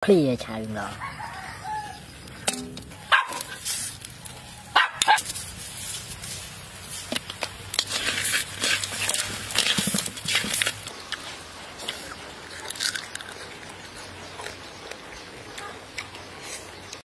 可以也强了。